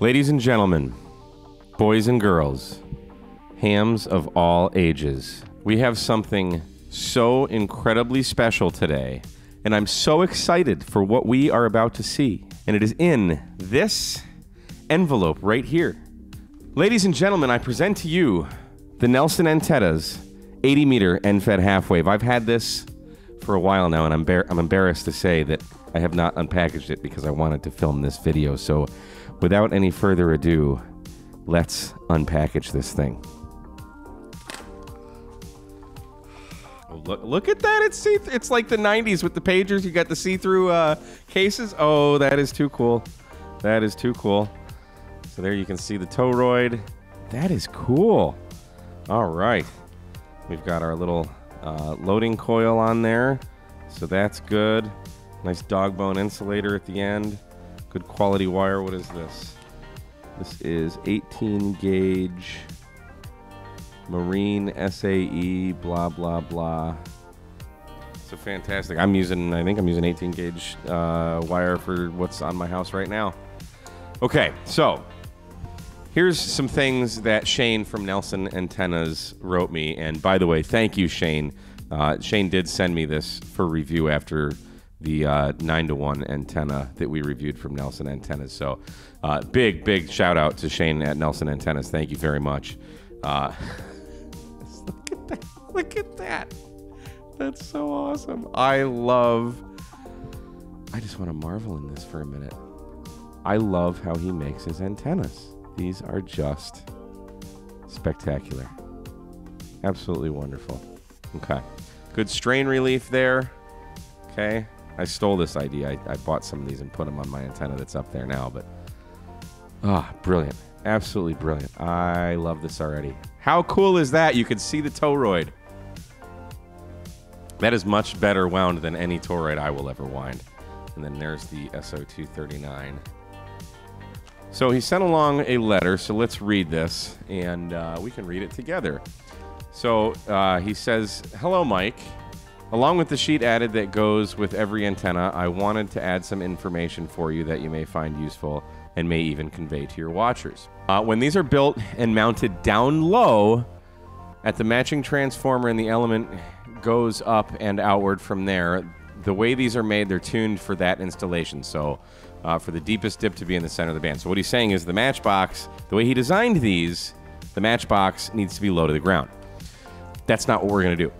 Ladies and gentlemen, boys and girls, hams of all ages, we have something so incredibly special today, and I'm so excited for what we are about to see. And it is in this envelope right here. Ladies and gentlemen, I present to you the Nelson Antennas 80 meter end-fed half wave. I've had this for a while now, and I'm, I'm embarrassed to say that I have not unpackaged it because I wanted to film this video. So, without any further ado, let's unpackage this thing. Oh, look, look at that! It's see, it's like the '90s with the pagers. You got the see-through uh, cases. Oh, that is too cool. That is too cool. So there you can see the Toroid. That is cool. All right, we've got our little uh, loading coil on there, so that's good. Nice dog bone insulator at the end. Good quality wire. What is this? This is 18 gauge marine SAE, blah, blah, blah. So fantastic. I'm using, I think I'm using 18 gauge uh, wire for what's on my house right now. Okay, so here's some things that Shane from Nelson Antennas wrote me. And by the way, thank you, Shane. Uh, Shane did send me this for review after the uh, 9 to 1 antenna that we reviewed from Nelson Antennas. So, uh, big, big shout out to Shane at Nelson Antennas. Thank you very much. Uh, look at that. Look at that. That's so awesome. I love. I just want to marvel in this for a minute. I love how he makes his antennas. These are just spectacular. Absolutely wonderful. Okay. Good strain relief there. Okay. I stole this idea. I, I bought some of these and put them on my antenna that's up there now, but ah, brilliant. Absolutely brilliant. I love this already. How cool is that? You can see the toroid. That is much better wound than any toroid I will ever wind. And then there's the SO239. So he sent along a letter, so let's read this and uh, we can read it together. So uh, he says, Hello, Mike. Along with the sheet added that goes with every antenna, I wanted to add some information for you that you may find useful and may even convey to your watchers. Uh, when these are built and mounted down low, at the matching transformer and the element goes up and outward from there, the way these are made, they're tuned for that installation. So, uh, for the deepest dip to be in the center of the band. So, what he's saying is the matchbox, the way he designed these, the matchbox needs to be low to the ground. That's not what we're going to do.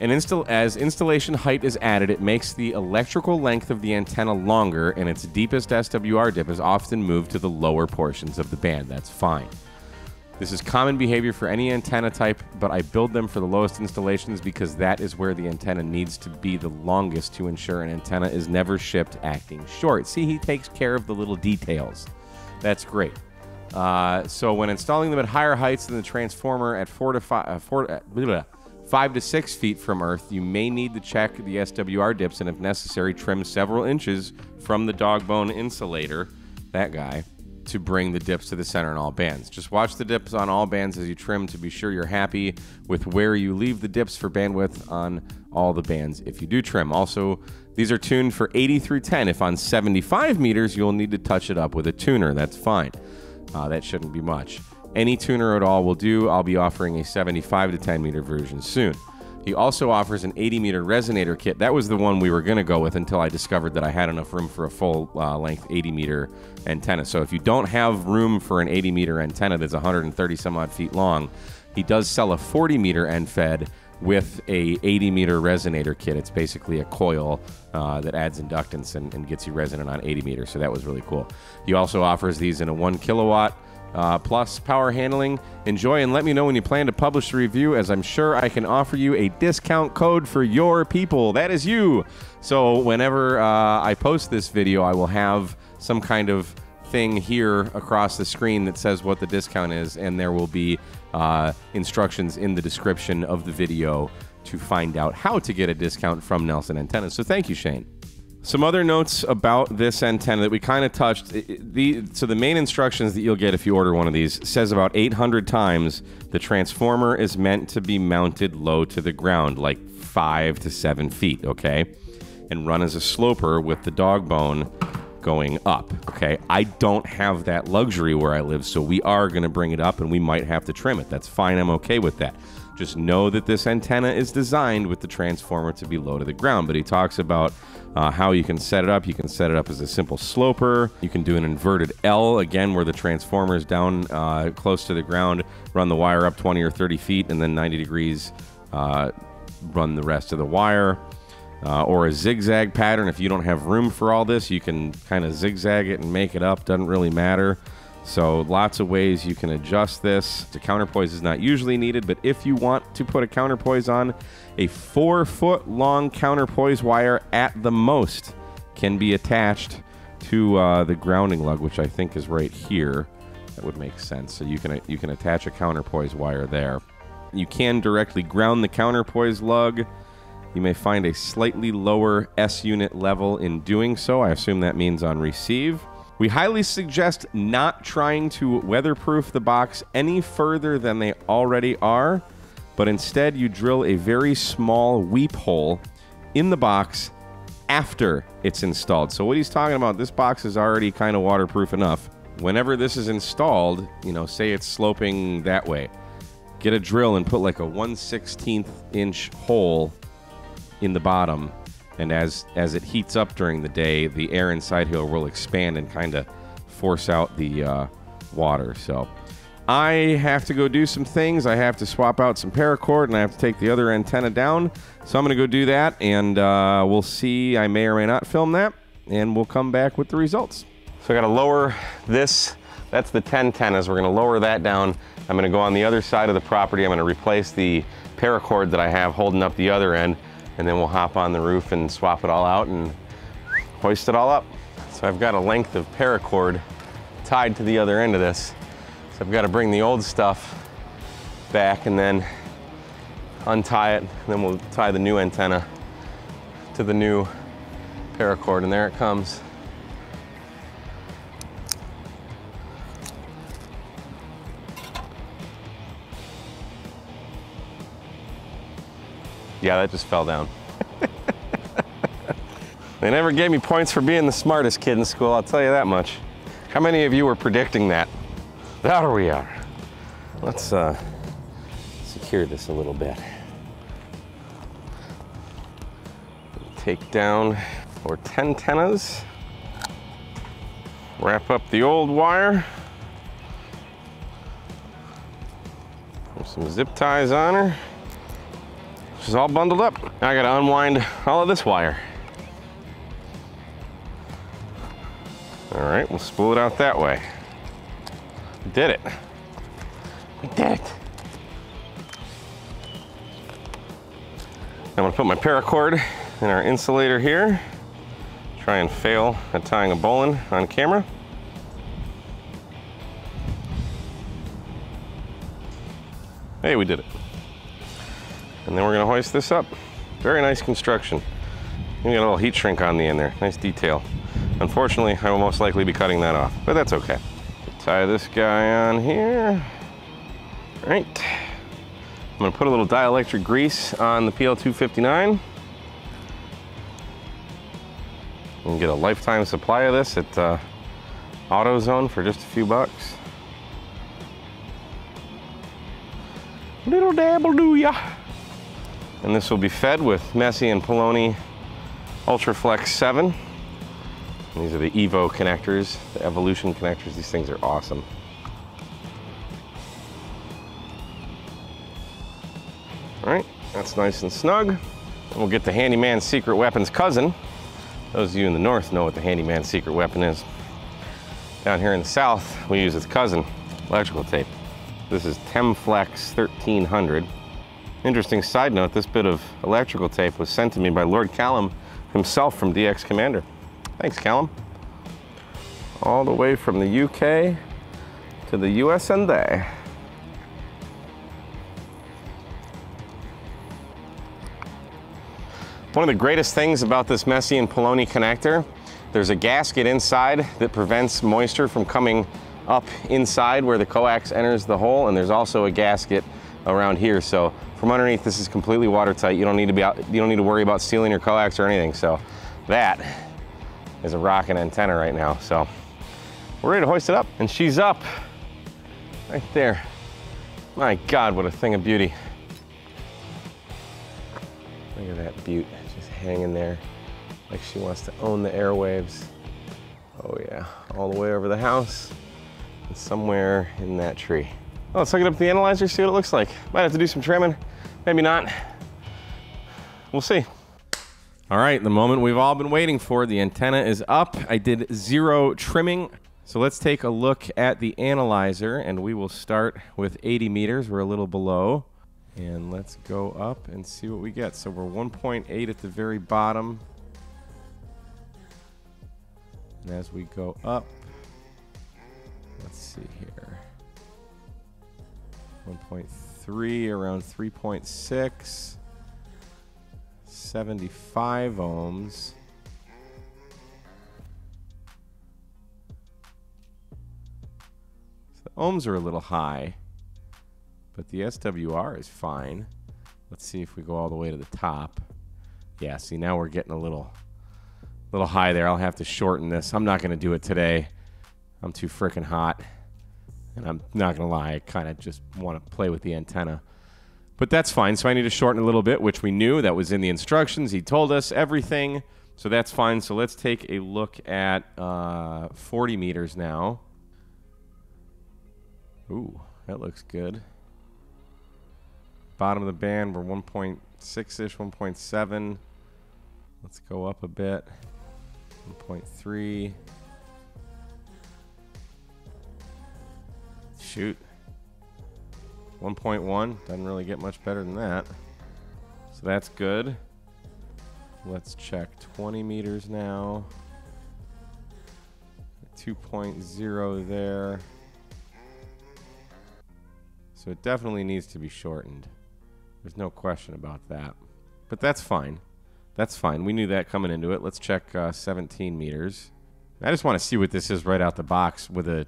And install, as installation height is added, it makes the electrical length of the antenna longer, and its deepest SWR dip is often moved to the lower portions of the band. That's fine. This is common behavior for any antenna type, but I build them for the lowest installations because that is where the antenna needs to be the longest to ensure an antenna is never shipped acting short. See, he takes care of the little details. That's great. Uh, so when installing them at higher heights than the transformer at four to five, uh, four, uh, blah, blah, five to six feet from Earth, you may need to check the SWR dips and, if necessary, trim several inches from the dog bone insulator, that guy, to bring the dips to the center in all bands. Just watch the dips on all bands as you trim to be sure you're happy with where you leave the dips for bandwidth on all the bands if you do trim. Also, these are tuned for 80 through 10. If on 75 meters, you'll need to touch it up with a tuner. That's fine. Uh, that shouldn't be much. Any tuner at all will do. I'll be offering a 75 to 10 meter version soon. He also offers an 80 meter resonator kit. That was the one we were going to go with until I discovered that I had enough room for a full uh, length 80 meter antenna. So if you don't have room for an 80 meter antenna that's 130 some odd feet long, he does sell a 40 meter end fed with a 80 meter resonator kit. It's basically a coil uh, that adds inductance and, and, gets you resonant on 80 meters. So that was really cool. He also offers these in a one kilowatt. Uh, plus power handling. Enjoy and let me know when you plan to publish the review, as I'm sure I can offer you a discount code for your people. That is you. So, whenever uh, I post this video, I will have some kind of thing here across the screen that says what the discount is, and there will be uh, instructions in the description of the video to find out how to get a discount from Nelson Antennas. So, thank you, Shane. Some other notes about this antenna that we kind of touched. The, so the main instructions that you'll get if you order one of these says about 800 times the transformer is meant to be mounted low to the ground, like five to seven feet, okay? And run as a sloper with the dog bone going up. Okay. I don't have that luxury where I live, so we are going to bring it up and we might have to trim it. That's fine. I'm okay with that. Just know that this antenna is designed with the transformer to be low to the ground. But he talks about uh, how you can set it up. You can set it up as a simple sloper. You can do an inverted L, again, where the transformer is down uh, close to the ground, run the wire up 20 or 30 feet, and then 90 degrees, uh, run the rest of the wire. Uh, or a zigzag pattern. If you don't have room for all this, you can kind of zigzag it and make it up. Doesn't really matter. So lots of ways you can adjust this. The counterpoise is not usually needed, but if you want to put a counterpoise on, a four foot long counterpoise wire at the most can be attached to uh, the grounding lug, which I think is right here. That would make sense. So you can you can attach a counterpoise wire there. You can directly ground the counterpoise lug. You may find a slightly lower S unit level in doing so. I assume that means on receive. We highly suggest not trying to weatherproof the box any further than they already are, but instead you drill a very small weep hole in the box after it's installed. So what he's talking about, this box is already kind of waterproof enough. Whenever this is installed, you know, say it's sloping that way, get a drill and put like a 1 16th inch hole in the bottom and as as it heats up during the day the air inside here will expand and kind of force out the uh, water. So i have to go do some things. I have to swap out some paracord and i have to take the other antenna down. So i'm going to go do that and uh, we'll see. I may or may not film that and we'll come back with the results. So i got to lower this. That's the 10 antennas we're going to lower that down. I'm going to go on the other side of the property. I'm going to replace the paracord that i have holding up the other end and then we'll hop on the roof and swap it all out and hoist it all up. So I've got a length of paracord tied to the other end of this. So I've got to bring the old stuff back and then untie it, and then we'll tie the new antenna to the new paracord, and there it comes. Yeah, that just fell down. they never gave me points for being the smartest kid in school, I'll tell you that much. How many of you were predicting that? There we are. Let's uh, secure this a little bit. Take down our 10 antennas. Wrap up the old wire. Put some zip ties on her. She's all bundled up. Now I gotta unwind all of this wire. All right, we'll spool it out that way. We did it. We did it. I'm gonna put my paracord in our insulator here. Try and fail at tying a bowline on camera. Hey, we did it. And then we're gonna hoist this up. Very nice construction. You got a little heat shrink on the end there. Nice detail. Unfortunately, I will most likely be cutting that off, but that's okay. Tie this guy on here. All right. I'm gonna put a little dielectric grease on the PL259. You can get a lifetime supply of this at uh, AutoZone for just a few bucks. Little dabble do ya. And this will be fed with Messi and Paoloni Ultraflex 7. And these are the Evo connectors, the Evolution connectors. These things are awesome. All right, that's nice and snug. And we'll get the Handyman Secret Weapon's cousin. Those of you in the north know what the Handyman Secret Weapon is. Down here in the south, we use its cousin, electrical tape. This is Temflex 1300. Interesting side note, this bit of electrical tape was sent to me by Lord Callum himself from DX Commander. Thanks, Callum. All the way from the UK to the US and there. One of the greatest things about this Messi and Paoloni connector, there's a gasket inside that prevents moisture from coming up inside where the coax enters the hole, and there's also a gasket around here. So from underneath, this is completely watertight. You don't need to be out, you don't need to worry about sealing your coax or anything. So that is a rocking antenna right now. So we're ready to hoist it up and she's up right there. My God, what a thing of beauty. Look at that beaut just hanging there like she wants to own the airwaves. Oh yeah, all the way over the house and somewhere in that tree. Well, let's hook it up to the analyzer, see what it looks like. Might have to do some trimming, maybe not. We'll see. All right, the moment we've all been waiting for. The antenna is up. I did zero trimming. So let's take a look at the analyzer and we will start with 80 meters. We're a little below. And let's go up and see what we get. So we're 1.8 at the very bottom. And as we go up, let's see here. 1.3 around 3.6. 75 ohms. So the ohms are a little high, but the SWR is fine. Let's see if we go all the way to the top. Yeah, see now we're getting a little little high there. I'll have to shorten this. I'm not going to do it today. I'm too freaking hot. And I'm not going to lie, I kind of just want to play with the antenna. But that's fine. So I need to shorten a little bit, which we knew. That was in the instructions. He told us everything. So that's fine. So let's take a look at uh, 40 meters now. Ooh, that looks good. Bottom of the band, we're 1.6-ish, 1.7. Let's go up a bit. 1.3. Shoot. 1.1. Doesn't really get much better than that. So that's good. Let's check 20 meters now. 2.0 there. So it definitely needs to be shortened. There's no question about that. But that's fine. That's fine. We knew that coming into it. Let's check uh, 17 meters. I just want to see what this is right out the box with a,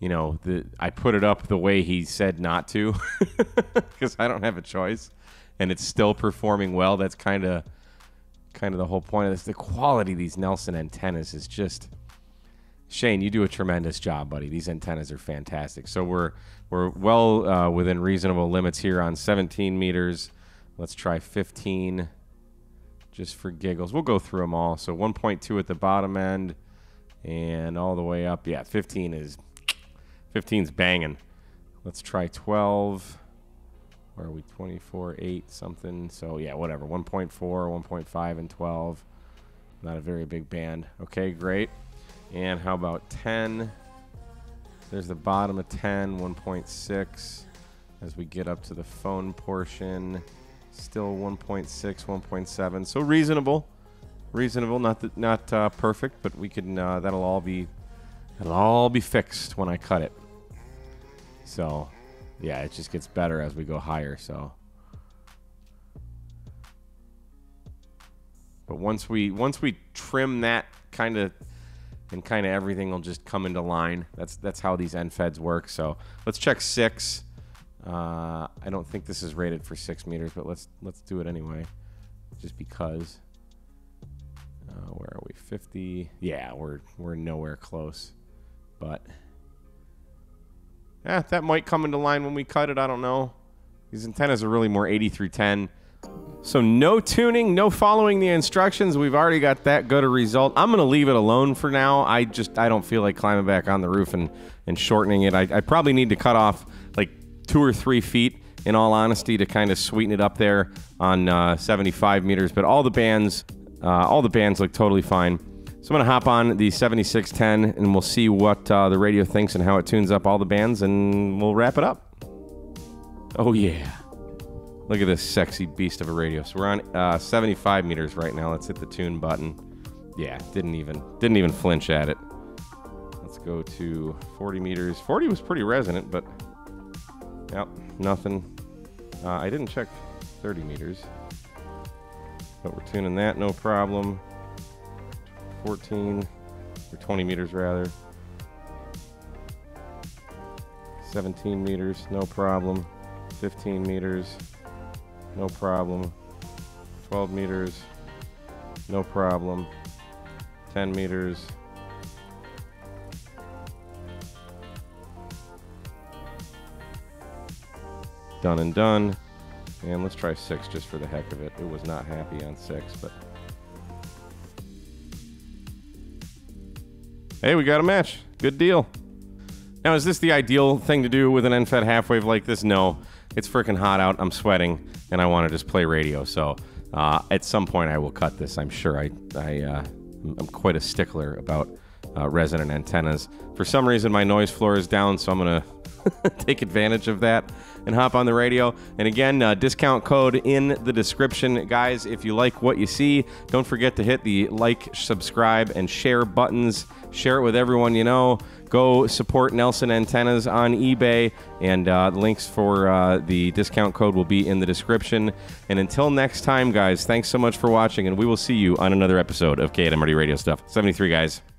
you know, the I put it up the way he said not to because I don't have a choice, and it's still performing well. That's kind of, kind of the whole point of this. The quality of these Nelson antennas is just. Shane, you do a tremendous job, buddy. These antennas are fantastic. So we're we're well uh, within reasonable limits here on 17 meters. Let's try 15 just for giggles. We'll go through them all. So 1.2 at the bottom end and all the way up. Yeah, 15 is 15's banging. Let's try 12. Where are we? 24, 8, something. So yeah, whatever. 1.4, 1.5, and 12. Not a very big band. Okay, great. And how about 10? There's the bottom of 10, 1.6. As we get up to the phone portion, Still 1.6, 1.7. So reasonable, reasonable. Not not uh, perfect, but we can. Uh, that'll all be that'll all be fixed when I cut it. So, yeah, it just gets better as we go higher. So. But once we once we trim that kind of and kind of everything will just come into line. That's that's how these end feds work. So let's check six. Uh, I don't think this is rated for six meters, but let's let's do it anyway, just because. Uh, where are we? 50. Yeah, we're we're nowhere close, but yeah, that might come into line when we cut it. I don't know. These antennas are really more 80 through 10. So no tuning, no following the instructions. We've already got that good a result. I'm going to leave it alone for now. I just I don't feel like climbing back on the roof and and shortening it. I, I probably need to cut off like two or three feet, in all honesty, to kind of sweeten it up there on uh, 75 meters. But all the bands, uh, all the bands look totally fine. So I'm going to hop on the 7610 and we'll see what uh, the radio thinks and how it tunes up all the bands, and we'll wrap it up. Oh, yeah. Look at this sexy beast of a radio. So we're on uh, 75 meters right now. Let's hit the tune button. Yeah, didn't even didn't even flinch at it. Let's go to 40 meters. 40 was pretty resonant, but Yep, nothing. Uh, I didn't check 30 meters, but we're tuning that, no problem. 14, or 20 meters rather. 17 meters, no problem. 15 meters, no problem. 12 meters, no problem. 10 meters. Done and done. And let's try six just for the heck of it. It was not happy on six, but. Hey, we got a match. Good deal. Now, is this the ideal thing to do with an end-fed half wave like this? No. It's freaking hot out. I'm sweating, and I want to just play radio. So, uh, at some point, I will cut this. I'm sure. I, I, uh, I'm quite a stickler about uh, resonant antennas. For some reason, my noise floor is down, so I'm gonna take advantage of that and hop on the radio. And again, uh, discount code in the description. Guys, if you like what you see, don't forget to hit the like, subscribe, and share buttons. Share it with everyone you know. Go support Nelson Antennas on eBay, and uh, links for uh, the discount code will be in the description. And until next time, guys, thanks so much for watching, and we will see you on another episode of K8MRD Radio Stuff. 73, guys.